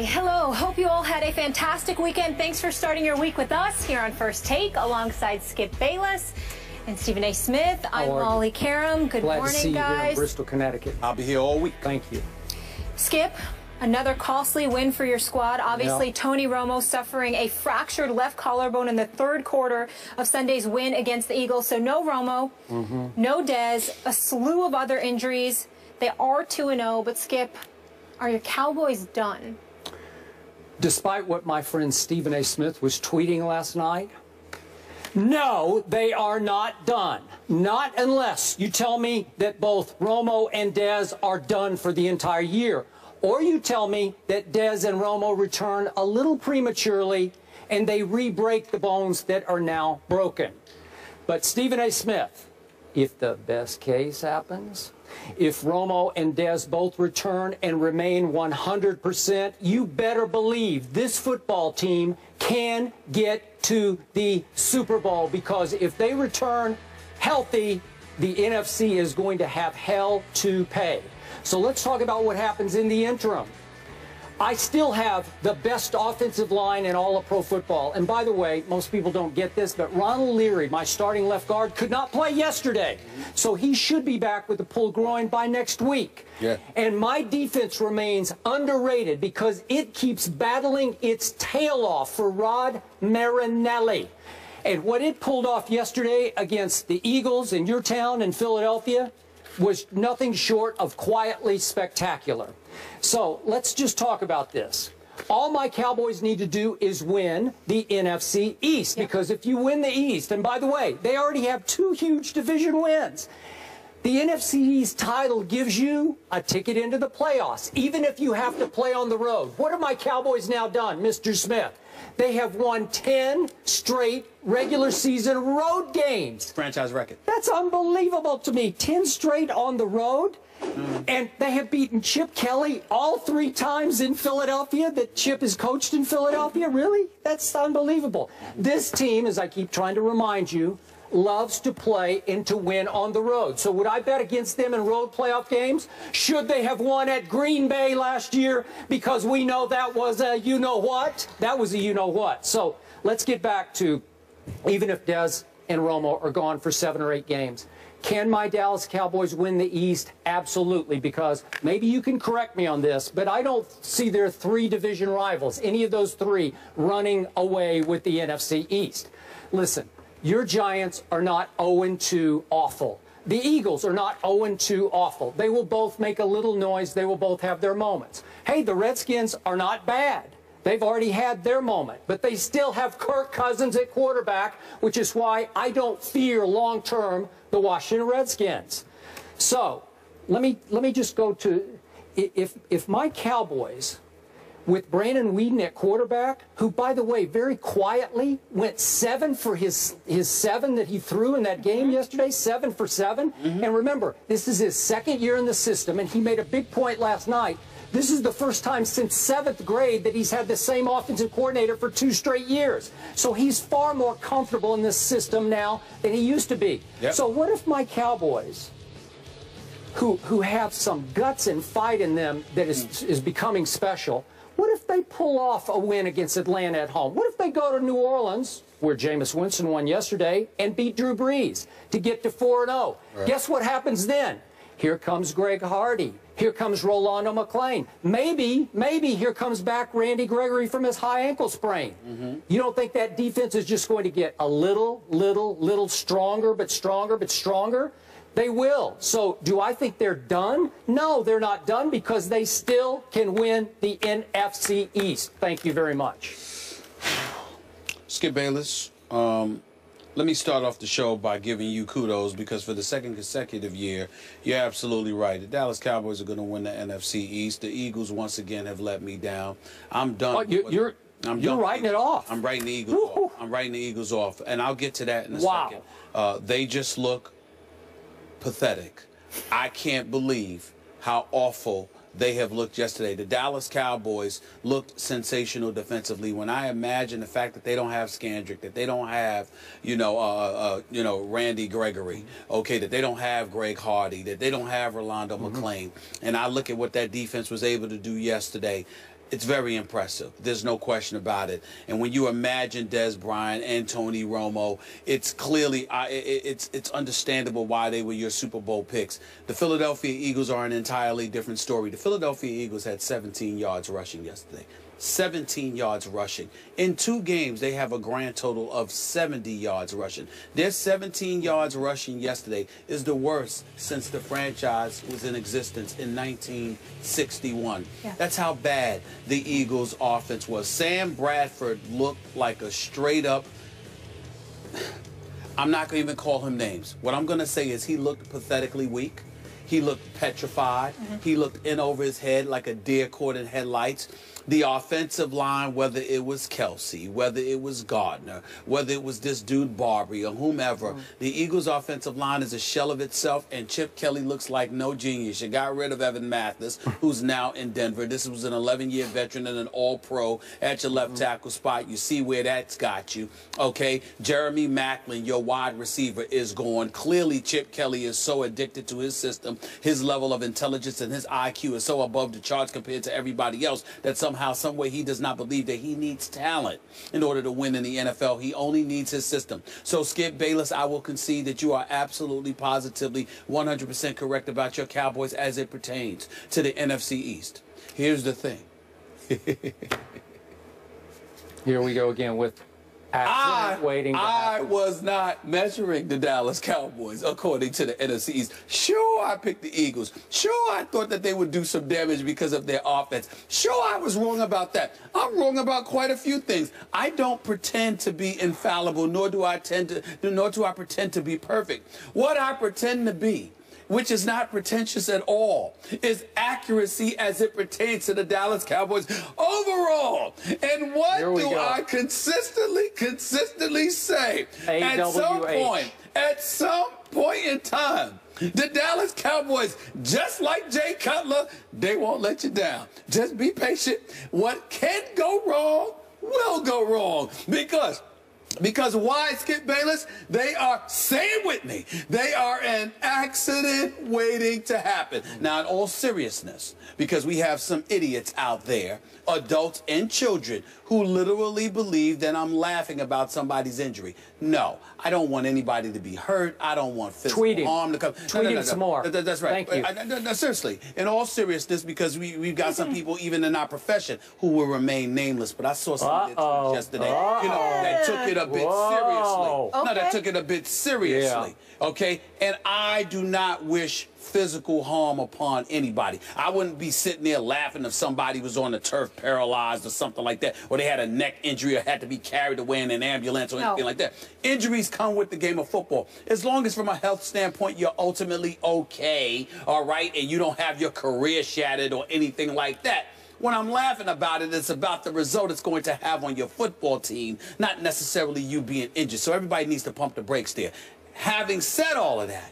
Hello, hope you all had a fantastic weekend. Thanks for starting your week with us here on First Take alongside Skip Bayless and Stephen A. Smith. I'm Molly Qerim. Good Glad morning, to see guys. you here in Bristol, Connecticut. I'll be here all week. Thank you. Skip, another costly win for your squad. Obviously, Yep. Tony Romo suffering a fractured left collarbone in the third quarter of Sunday's win against the Eagles. So no Romo, Mm-hmm. no Dez, a slew of other injuries. They are 2 0, but Skip, are your Cowboys done? Despite what my friend Stephen A. Smith was tweeting last night, no, they are not done. Not unless you tell me that both Romo and Dez are done for the entire year. Or you tell me that Dez and Romo return a little prematurely and they re-break the bones that are now broken. But Stephen A. Smith, if the best case happens, if Romo and Dez both return and remain 100%, you better believe this football team can get to the Super Bowl because if they return healthy, the NFC is going to have hell to pay. So let's talk about what happens in the interim. I still have the best offensive line in all of pro football. And by the way, most people don't get this, but Ronald Leary, my starting left guard, could not play yesterday. So he should be back with a pulled groin by next week. Yeah. And my defense remains underrated because it keeps battling its tail off for Rod Marinelli. And what it pulled off yesterday against the Eagles in your town in Philadelphia was nothing short of quietly spectacular. So let's just talk about this. All my Cowboys need to do is win the NFC East because if you win the East, and by the way, they already have two huge division wins. The NFC East title gives you a ticket into the playoffs, even if you have to play on the road. What have my Cowboys now done, Mr. Smith? They have won 10 straight regular season road games. Franchise record. That's unbelievable to me. 10 straight on the road. Mm. And they have beaten Chip Kelly all three times in Philadelphia that Chip has coached in Philadelphia. Really? That's unbelievable. This team, as I keep trying to remind you, loves to play and to win on the road. So would I bet against them in road playoff games? Should they have won at Green Bay last year? Because we know that was a you know what? That was a you know what. So let's get back to even if Dez and Romo are gone for seven or eight games. Can my Dallas Cowboys win the East? Absolutely, because maybe you can correct me on this, but I don't see their three division rivals, any of those three, running away with the NFC East. Listen, your Giants are not 0 2 awful. The Eagles are not 0 2 awful. They will both make a little noise. They will both have their moments. Hey, the Redskins are not bad. They've already had their moment, but they still have Kirk Cousins at quarterback, which is why I don't fear long term the Washington Redskins. So let me let me just go to if if my Cowboys with Brandon Weeden at quarterback, who by the way very quietly went seven for his his seven that he threw in that game mm-hmm. yesterday, seven for 7 mm-hmm. And remember, this is his second year in the system, and he made a big point last night. This is the first time since seventh grade that he's had the same offensive coordinator for two straight years. So he's far more comfortable in this system now than he used to be. Yep. So what if my Cowboys, who who have some guts and fight in them that is mm. is becoming special, what if they pull off a win against Atlanta at home? What if they go to New Orleans, where Jameis Winston won yesterday, and beat Drew Brees to get to 4 0? Guess what happens then? Here comes Greg Hardy. Here comes Rolando McClain. Maybe, maybe here comes back Randy Gregory from his high ankle sprain. Mm-hmm. You don't think that defense is just going to get a little, little, little stronger, but stronger, but stronger? They will. So, do I think they're done? No, they're not done because they still can win the NFC East. Thank you very much. Skip Bayless. Um, let me start off the show by giving you kudos because for the second consecutive year, you're absolutely right. The Dallas Cowboys are going to win the NFC East. The Eagles once again have let me down. I'm done. Oh, you, you're I'm you're writing it off. I'm writing the Eagles Woo-hoo. off. I'm writing the Eagles off, and I'll get to that in a Wow. second. Uh, they just look pathetic. I can't believe how awful they have looked yesterday. The Dallas Cowboys looked sensational defensively. When I imagine the fact that they don't have Scandrick, that they don't have, you know, uh, uh, you know, Randy Gregory, okay, that they don't have Greg Hardy, that they don't have Rolando McClain, and I look at what that defense was able to do yesterday. It's very impressive. There's no question about it. And when you imagine Dez Bryant and Tony Romo, it's clearly it's it's understandable why they were your Super Bowl picks. The Philadelphia Eagles are an entirely different story. The Philadelphia Eagles had 17 yards rushing yesterday. 17 yards rushing. In two games, they have a grand total of 70 yards rushing. Their 17 yards rushing yesterday is the worst since the franchise was in existence in 1961. Yeah. That's how bad the Eagles' offense was. Sam Bradford looked like a straight up. I'm not going to even call him names. What I'm going to say is he looked pathetically weak. He looked petrified. Mm -hmm. He looked in over his head like a deer caught in headlights the offensive line, whether it was Kelce, whether it was Gardner, whether it was this dude Barber or whomever, mm. the Eagles' offensive line is a shell of itself, and Chip Kelly looks like no genius. You got rid of Evan Mathis, who's now in Denver. This was an 11-year veteran and an All-Pro at your left mm. tackle spot. You see where that's got you. Okay, Jeremy Maclin, your wide receiver, is gone. Clearly, Chip Kelly is so addicted to his system. His level of intelligence and his IQ is so above the charts compared to everybody else that somehow somehow, some way, he does not believe that he needs talent in order to win in the NFL. He only needs his system. So, Skip Bayless, I will concede that you are absolutely, positively, 100% correct about your Cowboys as it pertains to the NFC East. Here's the thing. Here we go again with I, waiting I was not measuring the Dallas Cowboys according to the NFC East. Sure, I picked the Eagles. Sure, I thought that they would do some damage because of their offense. Sure, I was wrong about that. I'm wrong about quite a few things. I don't pretend to be infallible, nor do I tend to, nor do I pretend to be perfect. What I pretend to be which is not pretentious at all, is accuracy as it pertains to the Dallas Cowboys overall. And what do go. I consistently, consistently say? At some point, at some point in time, the Dallas Cowboys, just like Jay Cutler, they won't let you down. Just be patient. What can go wrong will go wrong because because why, Skip Bayless? They are, say it with me, they are an accident waiting to happen. Now, in all seriousness, because we have some idiots out there, adults and children, who literally believe that I'm laughing about somebody's injury. No, I don't want anybody to be hurt. I don't want physical Tweeting. harm to come. Tweeting no, no, no, some more. that's right. Thank you. Seriously, in all seriousness, because we, we've got some people, even in our profession, who will remain nameless. But I saw something yesterday, Uh-oh. you know, that took it a bit Whoa. seriously. Okay. No, that took it a bit seriously. Yeah. Okay? And I do not wish physical harm upon anybody. I wouldn't be sitting there laughing if somebody was on the turf paralyzed or something like that, or they had a neck injury or had to be carried away in an ambulance or no. anything like that. Injuries come with the game of football. As long as from a health standpoint you're ultimately okay, all right, and you don't have your career shattered or anything like that. When I'm laughing about it, it's about the result it's going to have on your football team, not necessarily you being injured. So everybody needs to pump the brakes there. Having said all of that,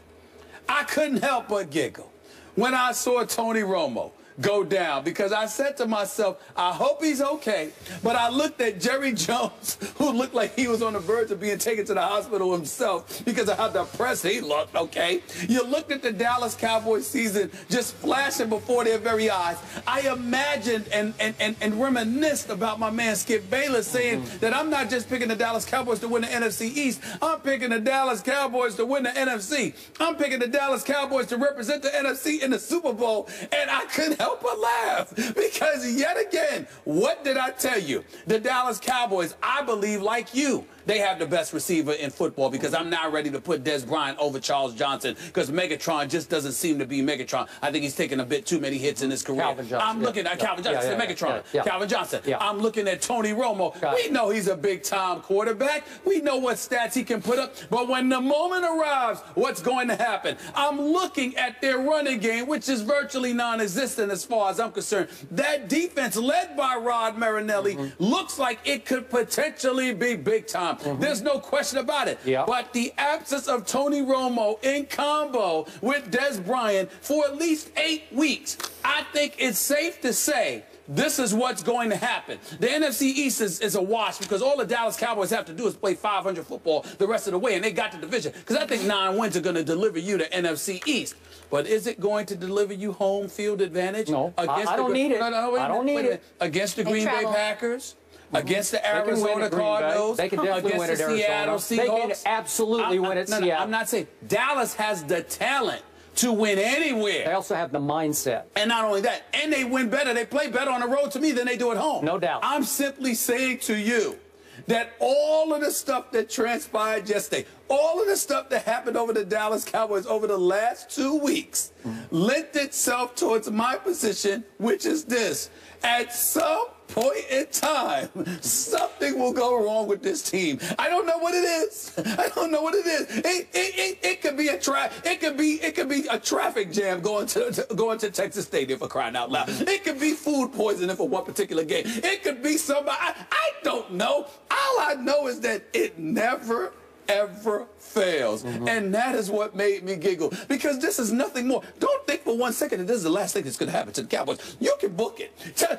I couldn't help but giggle when I saw Tony Romo go down because I said to myself, I hope he's okay. But I looked at Jerry Jones, who looked like he was on the verge of being taken to the hospital himself because of how depressed he looked, okay? You looked at the Dallas Cowboys season just flashing before their very eyes. I imagined and, and, and, and reminisced about my man Skip Bayless saying mm-hmm. that I'm not just picking the Dallas Cowboys to win the NFC East, I'm picking the Dallas Cowboys to win the NFC. I'm picking the Dallas Cowboys to represent the NFC in the Super Bowl, and I couldn't help but laugh because yet again, what did I tell you? The Dallas Cowboys, I believe, like you, they have the best receiver in football because I'm now ready to put Dez Bryant over Charles Johnson because Megatron just doesn't seem to be Megatron. I think he's taking a bit too many hits in his career. Calvin Johnson. I'm looking yeah, at Calvin Johnson, yeah, yeah, Megatron. Calvin Johnson. I'm looking at Tony Romo. Got we it. know he's a big time quarterback. We know what stats he can put up. But when the moment arrives, what's going to happen? I'm looking at their running game, which is virtually non existent as far as I'm concerned. That defense, led by Rod Marinelli, mm -hmm. looks like it could potentially be big time. Mm -hmm. There's no question about it. Yep. But the absence of Tony Romo in combo with Dez Bryant for at least eight weeks, I think it's safe to say this is what's going to happen. The NFC East is, is a wash because all the Dallas Cowboys have to do is play 500 football the rest of the way, and they got the division. Because I think nine wins are going to deliver you the NFC East. But is it going to deliver you home field advantage? No, against I, I the, don't need it. No, no, wait I don't minute, need it. Against the They Green travel. Bay Packers? Against the They can win Arizona at Green Bay. Cardinals, They can definitely against win at the Seattle Arizona. They can absolutely I- win at no, no, I'm not saying Dallas has the talent to win anywhere. They also have the mindset. And not only that, and they win better. They play better on the road to me than they do at home. No doubt. I'm simply saying to you that all of the stuff that transpired yesterday, all of the stuff that happened over the Dallas Cowboys over the last two weeks, mm-hmm. lent itself towards my position, which is this. At some point in time, something will go wrong with this team. I don't know what it is. I don't know what it is. It, it, it, it could be a tra- it could be it could be a traffic jam going to, to going to Texas Stadium for crying out loud. It could be food poisoning for one particular game. It could be somebody I, I don't know. All I know is that it never ever fails. Mm-hmm. And that is what made me giggle. Because this is nothing more. Don't think for one second that this is the last thing that's going to happen to the Cowboys. You can book it.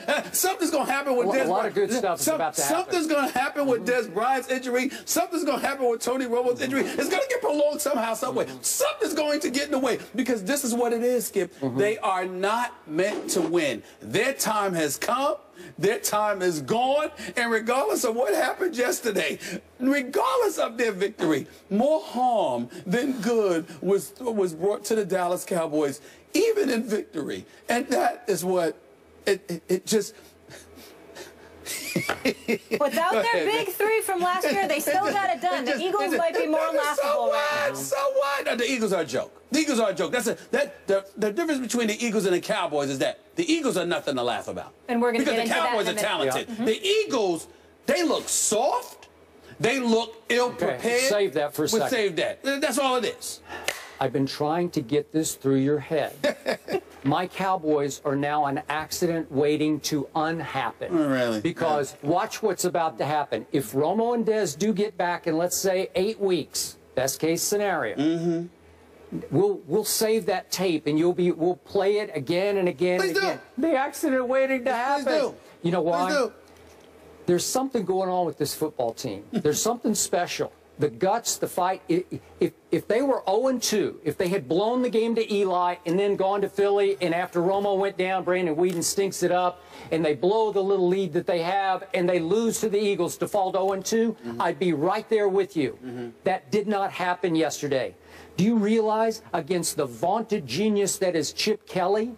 Uh, Something's going to happen with A Dez lot of good stuff is about to happen. Something's going to happen with mm-hmm. Dez Bryant's injury. Something's going to happen with Tony Romo's injury. Mm-hmm. It's going to get prolonged somehow, some way. Something's going to get in the way. Because this is what it is, Skip. They are not meant to win. Their time has come. Their time is gone, and regardless of what happened yesterday, regardless of their victory, more harm than good was was brought to the Dallas Cowboys, even in victory, and that is what it it, it just. Without their big three from last year, they still got it done. The just- Eagles just- might be more laughable right what? So what? No, the Eagles are a joke. The Eagles are a joke. That's a, that the, the difference between the Eagles and the Cowboys is that the Eagles are nothing to laugh about. And we're gonna because get the into that Cowboys in a are minute. talented. Mm-hmm. The Eagles, they look soft. They look ill prepared. save that for a We'll second. Save that. That's all it is. I've been trying to get this through your head. My Cowboys are now an accident waiting to unhappen. Oh, really? Because watch what's about to happen. If Romo and Dez do get back in, let's say, eight weeks, best case scenario, Mm-hmm. we'll we'll save that tape and you'll be we'll play it again and again Please and do. again. The accident waiting to happen. Please do. You know why? Please do. there's something going on with this football team. There's something special. The guts, the fight. If if they were 0 2, if they had blown the game to Eli and then gone to Philly, and after Romo went down, Brandon Weeden stinks it up, and they blow the little lead that they have, and they lose to the Eagles to fall to 0 2, mm-hmm. I'd be right there with you. Mm-hmm. That did not happen yesterday. Do you realize against the vaunted genius that is Chip Kelly?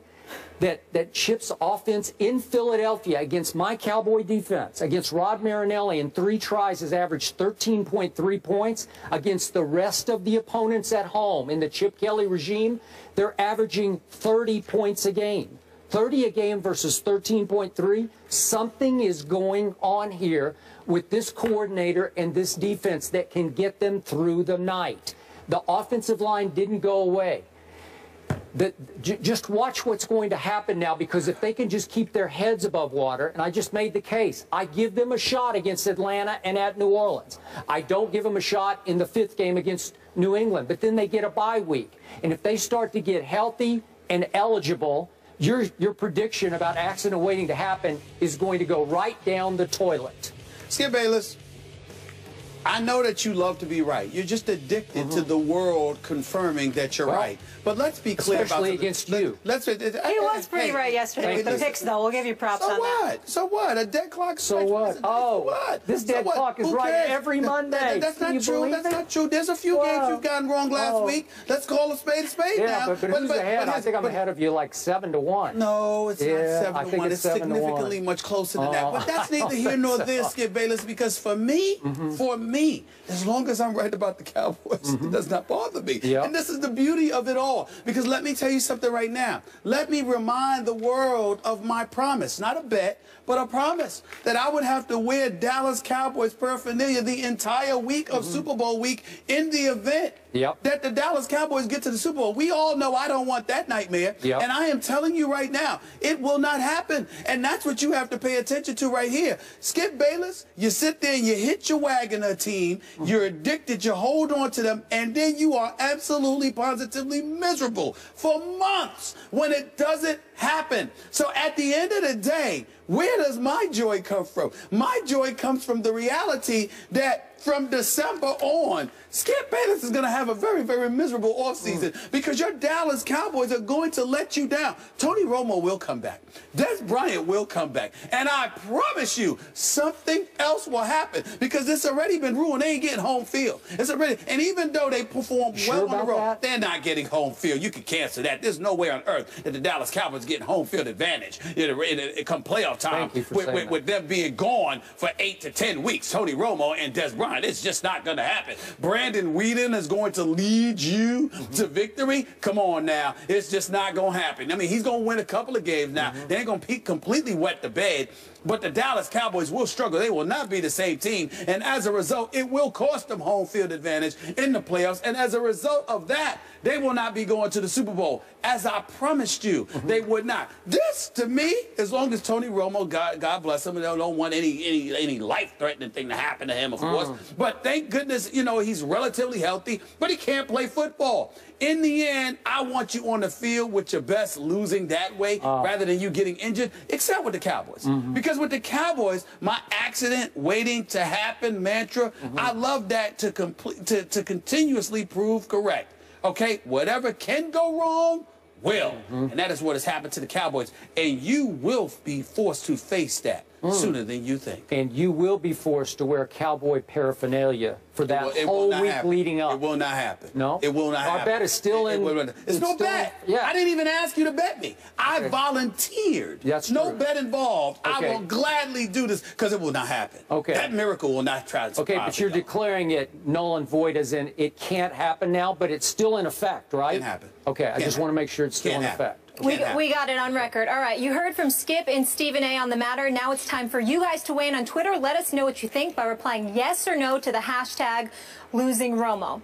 That, that Chip's offense in Philadelphia against my Cowboy defense, against Rod Marinelli in three tries has averaged 13.3 points. Against the rest of the opponents at home in the Chip Kelly regime, they're averaging 30 points a game. 30 a game versus 13.3. Something is going on here with this coordinator and this defense that can get them through the night. The offensive line didn't go away that just watch what's going to happen now because if they can just keep their heads above water and I just made the case I give them a shot against Atlanta and at New Orleans. I don't give them a shot in the fifth game against New England but then they get a bye week. And if they start to get healthy and eligible your your prediction about accident waiting to happen is going to go right down the toilet. Skip Bayless, I know that you love to be right. You're just addicted to mm-hmm. the world confirming that you're Well, right. But let's be clear about especially something. against Let- you. Let's. He He was pretty right yesterday with the picks, though. We'll give you props So on that. what? So what? A dead clock. So what? a. Oh, what? this So dead what? clock is Who right cares? every That- that- Monday. that's not true. That's it? not true. There's a few games you've gotten wrong last oh. week. Let's call a spade a spade yeah now. but, but, who's ahead I think I'm ahead of you like seven to one no, it's Yeah, not seven to one. it's It's, seven to one. significantly much closer than that. Oh, But that's oh. neither here nor there, Skip Bayless, because for me, mm-hmm. for me, as long as I'm right about the Cowboys, it mm-hmm. does not bother me. Yep. And this is the beauty of it all. Because let me tell you something right now. Let me remind the world of my promise. Not a bet, but a promise that I would have to wear Dallas Cowboys paraphernalia the entire week of mm-hmm. Super Bowl week in the event Yep. that the Dallas Cowboys get to the Super Bowl. We all know I don't want that nightmare. Yep. And I am telling you right now, it will not happen. And that's what you have to pay attention to right here. Skip Bayless, you sit there and you hit your Wagner team, you're addicted, you hold on to them, and then you are absolutely positively miserable for months when it doesn't happen. So at the end of the day, Where does my joy come from? My joy comes from the reality that from December on, Skip Bayless is going to have a very, very miserable offseason mm. because your Dallas Cowboys are going to let you down. Tony Romo will come back. Dez Bryant will come back. And I promise you, something else will happen because it's already been ruined. They ain't getting home field. It's already, and even though they perform well on the road, that? they're not getting home field. You can cancel that. There's no way on earth that the Dallas Cowboys getting home field advantage in, come playoff time with, with, with, them being gone for eight to ten weeks. Tony Romo and Dez Bryant. It's just not going to happen. Brandon Weeden is going to lead you mm -hmm. to victory. Come on now. It's just not going to happen. I mean, he's going to win a couple of games now. Mm -hmm. They ain't going to completely wet the bed. But the Dallas Cowboys will struggle. They will not be the same team. And as a result, it will cost them home field advantage in the playoffs. And as a result of that, they will not be going to the Super Bowl. As I promised you, mm -hmm. they would not. This, to me, as long as Tony Romo, God, God bless him, they don't want any any any life-threatening thing to happen to him, of mm. course. But thank goodness, you know, he's relatively healthy, but he can't play football. In the end, I want you on the field with your best losing that way uh. rather than you getting injured, except with the Cowboys. Mm -hmm. Because because with the Cowboys, my accident waiting to happen mantra, mm-hmm. I love that to complete to, to continuously prove correct. Okay, whatever can go wrong will. Mm-hmm. And that is what has happened to the Cowboys. And you will be forced to face that mm. sooner than you think. And you will be forced to wear cowboy paraphernalia for that will, whole week happen. leading up. It will not happen. No? It will not Our happen. bet is still it, in. It it's, it's no bet. Yeah. I didn't even ask you to bet me. I okay. volunteered. That's no true. bet involved. Okay. I will gladly do this because it will not happen. Okay. That miracle will not try to Okay, but you're declaring it null and void as in it can't happen now, but it's still in effect, right? Can't happen. Okay, I Can't just happen. want to make sure it's still Can't in happen. effect. We, we got it on record. All right, you heard from Skip and Stephen A. on the matter. Now it's time for you guys to weigh in on Twitter. Let us know what you think by replying yes or no to the hashtag losing Romo.